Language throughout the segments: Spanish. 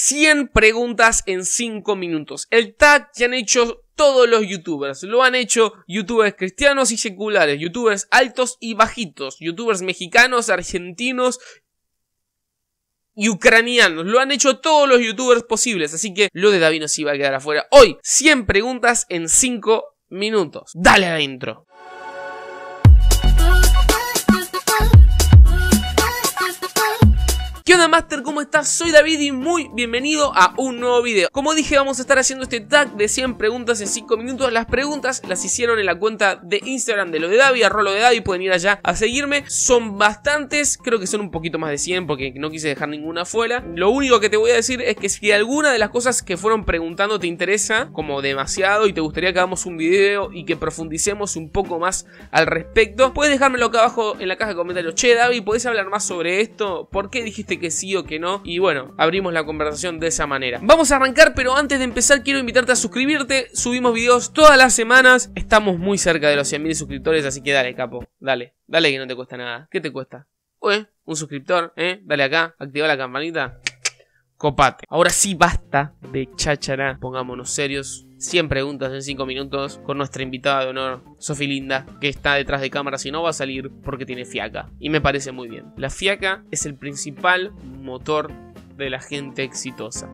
100 preguntas en 5 minutos. El tag ya han hecho todos los youtubers. Lo han hecho youtubers cristianos y seculares, youtubers altos y bajitos, youtubers mexicanos, argentinos y ucranianos. Lo han hecho todos los youtubers posibles, así que lo de David no se iba a quedar afuera. Hoy, 100 preguntas en 5 minutos. Dale a onda Master? ¿Cómo estás? Soy David y muy bienvenido a un nuevo video. Como dije vamos a estar haciendo este tag de 100 preguntas en 5 minutos. Las preguntas las hicieron en la cuenta de Instagram de lo de David, a Rolo de David, pueden ir allá a seguirme. Son bastantes, creo que son un poquito más de 100 porque no quise dejar ninguna fuera. Lo único que te voy a decir es que si alguna de las cosas que fueron preguntando te interesa como demasiado y te gustaría que hagamos un video y que profundicemos un poco más al respecto, puedes dejármelo acá abajo en la caja de comentarios. Che David, ¿podés hablar más sobre esto? ¿Por qué dijiste que sí o que no. Y bueno, abrimos la conversación de esa manera. Vamos a arrancar, pero antes de empezar quiero invitarte a suscribirte. Subimos videos todas las semanas. Estamos muy cerca de los 100.000 suscriptores, así que dale, capo. Dale, dale que no te cuesta nada. ¿Qué te cuesta? Un suscriptor, ¿eh? Dale acá, activa la campanita. Copate. Ahora sí basta de cháchara. Pongámonos serios. 100 preguntas en 5 minutos con nuestra invitada de honor, Sofi Linda, que está detrás de cámara y no va a salir porque tiene fiaca. Y me parece muy bien. La fiaca es el principal motor de la gente exitosa.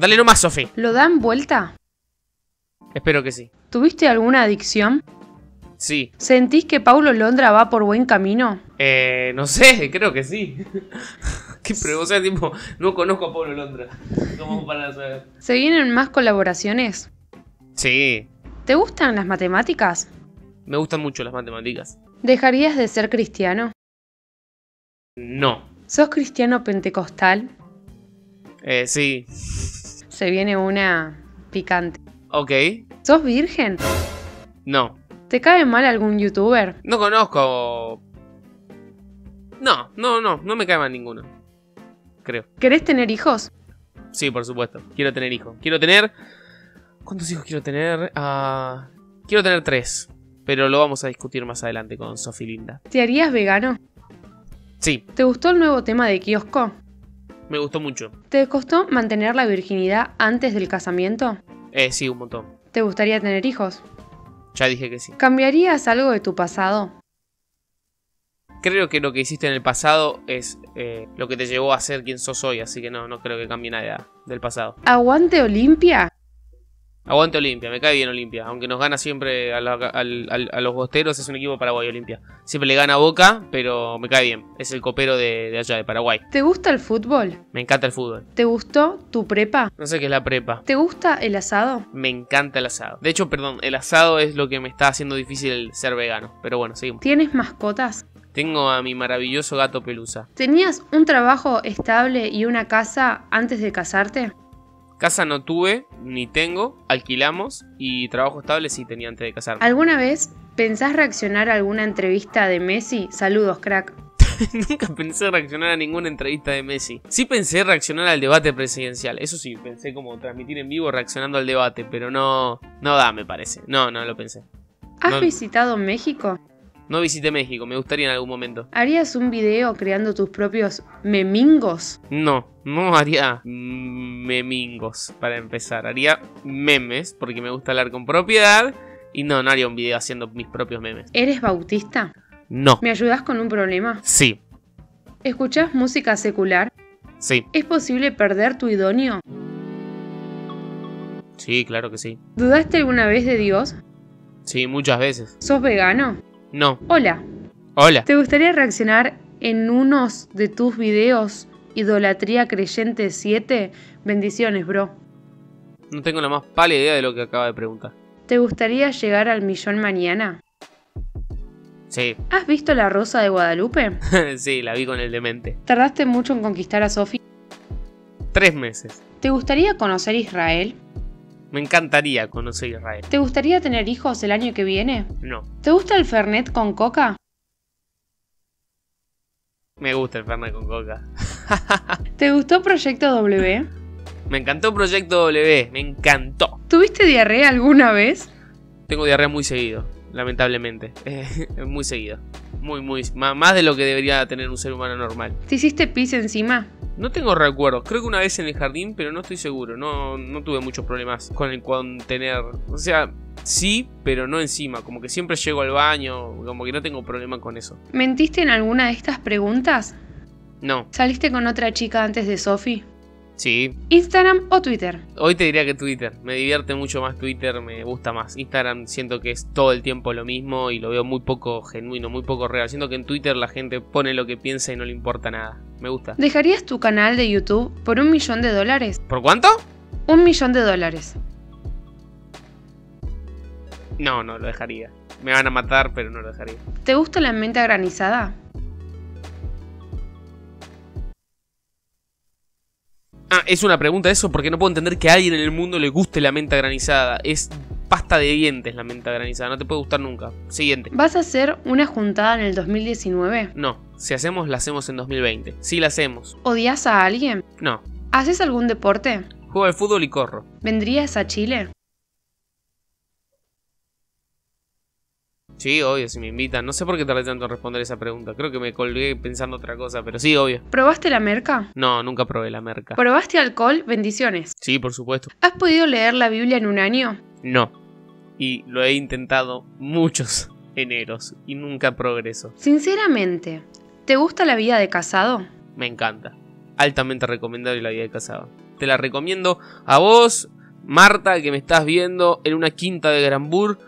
Dale nomás, Sofi. ¿Lo dan vuelta? Espero que sí. ¿Tuviste alguna adicción? Sí. ¿Sentís que Paulo Londra va por buen camino? Eh, no sé, creo que sí. ¿Qué o sea, tipo, no conozco a Pablo Londra. ¿Cómo para saber? ¿Se vienen más colaboraciones? Sí. ¿Te gustan las matemáticas? Me gustan mucho las matemáticas. ¿Dejarías de ser cristiano? No. ¿Sos cristiano pentecostal? Eh, sí. Se viene una picante. Ok. ¿Sos virgen? No. ¿Te cae mal algún youtuber? No conozco. No, no, no, no me cae mal ninguno creo. ¿Querés tener hijos? Sí, por supuesto. Quiero tener hijos. Quiero tener... ¿Cuántos hijos quiero tener? Ah, quiero tener tres. Pero lo vamos a discutir más adelante con Sofi Linda. ¿Te harías vegano? Sí. ¿Te gustó el nuevo tema de Kiosco? Me gustó mucho. ¿Te costó mantener la virginidad antes del casamiento? Eh, sí, un montón. ¿Te gustaría tener hijos? Ya dije que sí. ¿Cambiarías algo de tu pasado? creo que lo que hiciste en el pasado es eh, lo que te llevó a ser quien sos hoy, así que no, no creo que cambie nada del pasado. ¿Aguante Olimpia? Aguante Olimpia, me cae bien Olimpia. Aunque nos gana siempre a, los bosteros, es un equipo Paraguay Olimpia. Siempre le gana a Boca, pero me cae bien. Es el copero de, de, allá, de Paraguay. ¿Te gusta el fútbol? Me encanta el fútbol. ¿Te gustó tu prepa? No sé qué es la prepa. ¿Te gusta el asado? Me encanta el asado. De hecho, perdón, el asado es lo que me está haciendo difícil ser vegano. Pero bueno, seguimos. ¿Tienes mascotas? Tengo a mi maravilloso gato pelusa. ¿Tenías un trabajo estable y una casa antes de casarte? Casa no tuve, ni tengo, alquilamos y trabajo estable sí tenía antes de casarme. ¿Alguna vez pensás reaccionar a alguna entrevista de Messi? Saludos, crack. Nunca pensé reaccionar a ninguna entrevista de Messi. Sí pensé reaccionar al debate presidencial. Eso sí, pensé como transmitir en vivo reaccionando al debate, pero no, no da, me parece. No, no lo pensé. ¿Has visitado México? No visité México, me gustaría en algún momento. ¿Harías un video creando tus propios memingos? No, no haría memingos para empezar. Haría memes porque me gusta hablar con propiedad. Y no, no haría un video haciendo mis propios memes. ¿Eres bautista? No. ¿Me ayudas con un problema? Sí. ¿Escuchás música secular? Sí. ¿Es posible perder tu idóneo? Sí, claro que sí. ¿Dudaste alguna vez de Dios? Sí, muchas veces. ¿Sos vegano? No. Hola. Hola. ¿Te gustaría reaccionar en unos de tus videos Idolatría Creyente 7? Bendiciones, bro. No tengo la más pálida idea de lo que acaba de preguntar. ¿Te gustaría llegar al millón mañana? Sí. ¿Has visto La Rosa de Guadalupe? sí, la vi con el demente. ¿Tardaste mucho en conquistar a Sophie? Tres meses. ¿Te gustaría conocer Israel? Me encantaría conocer Israel. ¿Te gustaría tener hijos el año que viene? No. ¿Te gusta el Fernet con coca? Me gusta el Fernet con coca. ¿Te gustó Proyecto W? Me encantó Proyecto W, me encantó. ¿Tuviste diarrea alguna vez? Tengo diarrea muy seguido. lamentablemente. Eh, muy seguido. Muy, muy. Más de lo que debería tener un ser humano normal. ¿Te hiciste pis encima? No tengo recuerdos. Creo que una vez en el jardín, pero no estoy seguro. No, no tuve muchos problemas con el contener. O sea, sí, pero no encima. Como que siempre llego al baño. Como que no tengo problema con eso. ¿Mentiste en alguna de estas preguntas? No. ¿Saliste con otra chica antes de Sophie? Sí. ¿Instagram o Twitter? Hoy te diría que Twitter. Me divierte mucho más Twitter, me gusta más. Instagram siento que es todo el tiempo lo mismo y lo veo muy poco genuino, muy poco real. Siento que en Twitter la gente pone lo que piensa y no le importa nada. Me gusta. ¿Dejarías tu canal de YouTube por un millón de dólares? ¿Por cuánto? Un millón de dólares. No, no lo dejaría. Me van a matar, pero no lo dejaría. ¿Te gusta la mente granizada? Ah, es una pregunta eso porque no puedo entender que a alguien en el mundo le guste la menta granizada. Es pasta de dientes la menta granizada, no te puede gustar nunca. Siguiente. ¿Vas a hacer una juntada en el 2019? No, si hacemos la hacemos en 2020. Sí la hacemos. ¿Odias a alguien? No. ¿Haces algún deporte? Juego al fútbol y corro. ¿Vendrías a Chile? Sí, obvio, si me invitan. No sé por qué tardé tanto en responder esa pregunta. Creo que me colgué pensando otra cosa, pero sí, obvio. ¿Probaste la merca? No, nunca probé la merca. ¿Probaste alcohol? Bendiciones. Sí, por supuesto. ¿Has podido leer la Biblia en un año? No. Y lo he intentado muchos eneros y nunca progreso. Sinceramente, ¿te gusta la vida de casado? Me encanta. Altamente recomendable la vida de casado. Te la recomiendo a vos, Marta, que me estás viendo en una quinta de Granbur.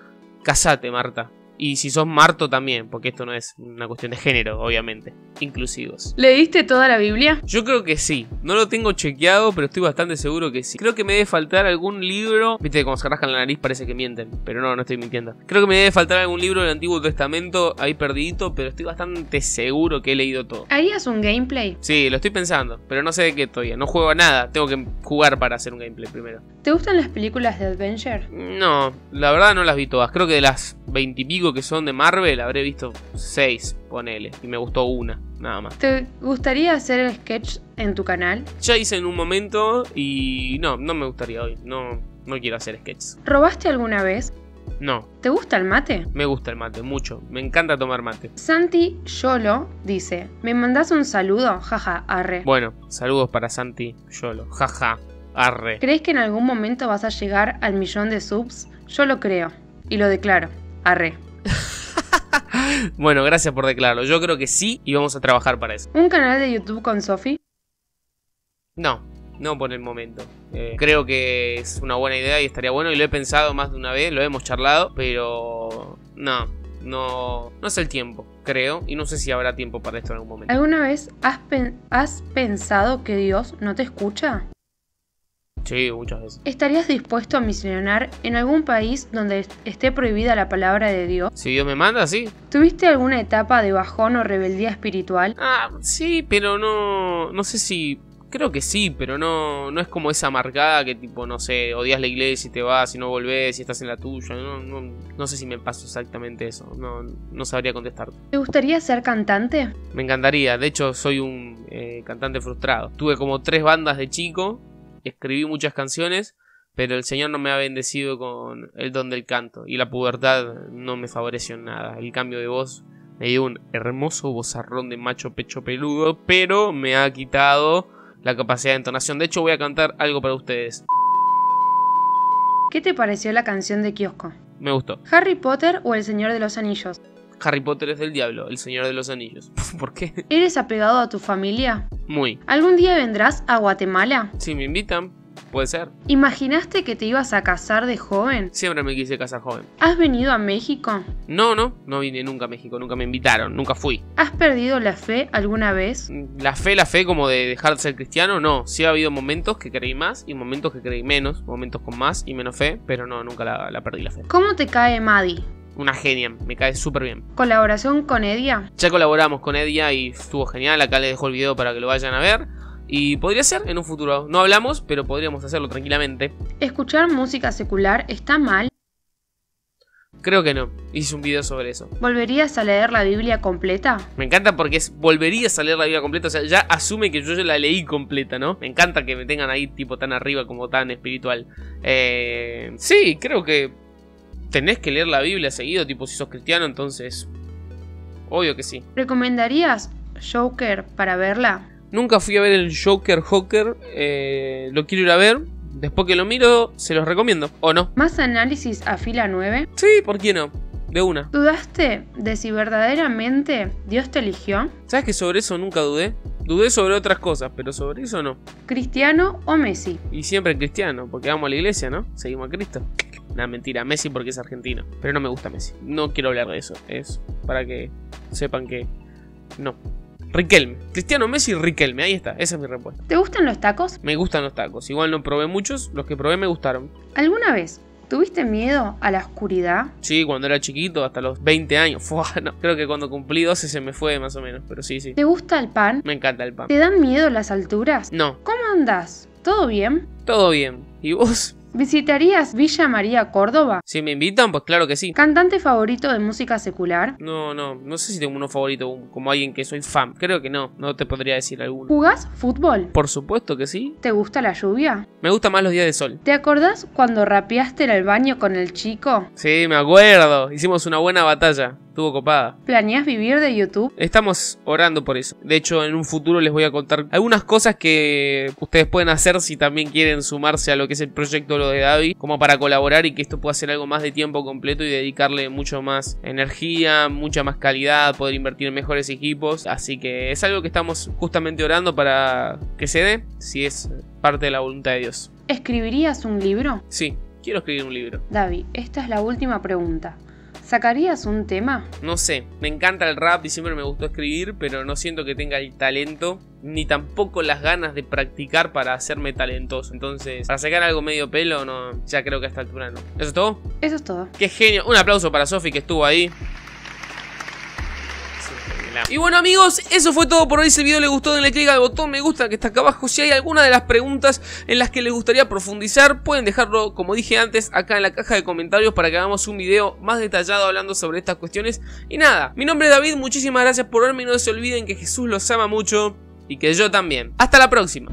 Casate, Marta. Y si sos Marto también, porque esto no es una cuestión de género, obviamente. Inclusivos. ¿Leíste toda la Biblia? Yo creo que sí. No lo tengo chequeado, pero estoy bastante seguro que sí. Creo que me debe faltar algún libro. Viste, como se rascan la nariz parece que mienten. Pero no, no estoy mintiendo. Creo que me debe faltar algún libro del Antiguo Testamento ahí perdidito, pero estoy bastante seguro que he leído todo. ¿Harías un gameplay? Sí, lo estoy pensando, pero no sé de qué todavía. No juego a nada. Tengo que jugar para hacer un gameplay primero. ¿Te gustan las películas de Adventure? No, la verdad no las vi todas. Creo que de las veintipico que son de Marvel habré visto seis, ponele. Y me gustó una, nada más. ¿Te gustaría hacer el sketch en tu canal? Ya hice en un momento y no, no me gustaría hoy. No, no quiero hacer sketches. ¿Robaste alguna vez? No. ¿Te gusta el mate? Me gusta el mate, mucho. Me encanta tomar mate. Santi Yolo dice, ¿me mandás un saludo? Jaja, arre. Bueno, saludos para Santi Yolo. Jaja, arre. ¿Crees que en algún momento vas a llegar al millón de subs? Yo lo creo. Y lo declaro. Arre. bueno, gracias por declararlo. Yo creo que sí y vamos a trabajar para eso. ¿Un canal de YouTube con Sofi? No, no por el momento. Eh, creo que es una buena idea y estaría bueno y lo he pensado más de una vez, lo hemos charlado, pero no, no, no es el tiempo, creo, y no sé si habrá tiempo para esto en algún momento. ¿Alguna vez has, has pensado que Dios no te escucha? Sí, muchas veces. ¿Estarías dispuesto a misionar en algún país donde esté prohibida la palabra de Dios? Si Dios me manda, sí. ¿Tuviste alguna etapa de bajón o rebeldía espiritual? Ah, sí, pero no. No sé si. Creo que sí, pero no, no es como esa marcada que tipo, no sé, odias la iglesia y te vas y no volvés y estás en la tuya. No, no, no sé si me pasó exactamente eso. No, no sabría contestarte. ¿Te gustaría ser cantante? Me encantaría. De hecho, soy un eh, cantante frustrado. Tuve como tres bandas de chico escribí muchas canciones, pero el Señor no me ha bendecido con el don del canto y la pubertad no me favoreció en nada. El cambio de voz me dio un hermoso vozarrón de macho pecho peludo, pero me ha quitado la capacidad de entonación. De hecho, voy a cantar algo para ustedes. ¿Qué te pareció la canción de Kiosco? Me gustó. ¿Harry Potter o El Señor de los Anillos? Harry Potter es del diablo, el Señor de los Anillos. ¿Por qué? ¿Eres apegado a tu familia? Muy. ¿Algún día vendrás a Guatemala? Si me invitan, puede ser. ¿Imaginaste que te ibas a casar de joven? Siempre me quise casar joven. ¿Has venido a México? No, no, no vine nunca a México, nunca me invitaron, nunca fui. ¿Has perdido la fe alguna vez? La fe, la fe como de dejar de ser cristiano, no. Sí ha habido momentos que creí más y momentos que creí menos, momentos con más y menos fe, pero no, nunca la, la perdí la fe. ¿Cómo te cae Maddie? Una genia, me cae súper bien. ¿Colaboración con Edia? Ya colaboramos con Edia y estuvo genial, acá les dejo el video para que lo vayan a ver. Y podría ser en un futuro, no hablamos, pero podríamos hacerlo tranquilamente. ¿Escuchar música secular está mal? Creo que no, hice un video sobre eso. ¿Volverías a leer la Biblia completa? Me encanta porque es volverías a leer la Biblia completa, o sea, ya asume que yo ya la leí completa, ¿no? Me encanta que me tengan ahí tipo tan arriba como tan espiritual. Eh, sí, creo que tenés que leer la Biblia seguido, tipo si sos cristiano, entonces... Obvio que sí. ¿Recomendarías Joker para verla? Nunca fui a ver el Joker Joker, eh, lo quiero ir a ver. Después que lo miro, se los recomiendo, ¿o no? ¿Más análisis a fila 9? Sí, ¿por qué no? De una. ¿Dudaste de si verdaderamente Dios te eligió? ¿Sabes que sobre eso nunca dudé? Dudé sobre otras cosas, pero sobre eso no. ¿Cristiano o Messi? Y siempre cristiano, porque vamos a la iglesia, ¿no? Seguimos a Cristo. Nada, mentira, Messi porque es argentino. Pero no me gusta Messi. No quiero hablar de eso. Es para que sepan que no. Riquelme. Cristiano Messi, Riquelme. Ahí está. Esa es mi respuesta. ¿Te gustan los tacos? Me gustan los tacos. Igual no probé muchos. Los que probé me gustaron. ¿Alguna vez tuviste miedo a la oscuridad? Sí, cuando era chiquito, hasta los 20 años. Fua, no. Creo que cuando cumplí 12 se me fue más o menos. Pero sí, sí. ¿Te gusta el pan? Me encanta el pan. ¿Te dan miedo las alturas? No. ¿Cómo andás? ¿Todo bien? Todo bien. ¿Y vos? ¿Visitarías Villa María Córdoba? Si me invitan, pues claro que sí. ¿Cantante favorito de música secular? No, no, no sé si tengo uno favorito como alguien que soy fan. Creo que no, no te podría decir alguno. ¿Jugás fútbol? Por supuesto que sí. ¿Te gusta la lluvia? Me gustan más los días de sol. ¿Te acordás cuando rapeaste en el baño con el chico? Sí, me acuerdo. Hicimos una buena batalla. Estuvo copada. ¿Planeas vivir de YouTube? Estamos orando por eso. De hecho, en un futuro les voy a contar algunas cosas que ustedes pueden hacer si también quieren sumarse a lo que es el proyecto Lo de Davi, como para colaborar y que esto pueda ser algo más de tiempo completo y dedicarle mucho más energía, mucha más calidad, poder invertir en mejores equipos. Así que es algo que estamos justamente orando para que se dé, si es parte de la voluntad de Dios. ¿Escribirías un libro? Sí, quiero escribir un libro. Davi, esta es la última pregunta. ¿Sacarías un tema? No sé, me encanta el rap y siempre me gustó escribir, pero no siento que tenga el talento ni tampoco las ganas de practicar para hacerme talentoso. Entonces, para sacar algo medio pelo, no, ya creo que a esta altura no. ¿Eso es todo? Eso es todo. Qué genio. Un aplauso para Sofi que estuvo ahí. Y bueno amigos, eso fue todo por hoy. Si el video les gustó, denle click al botón me gusta que está acá abajo. Si hay alguna de las preguntas en las que les gustaría profundizar, pueden dejarlo, como dije antes, acá en la caja de comentarios para que hagamos un video más detallado hablando sobre estas cuestiones. Y nada, mi nombre es David, muchísimas gracias por verme no se olviden que Jesús los ama mucho y que yo también. Hasta la próxima.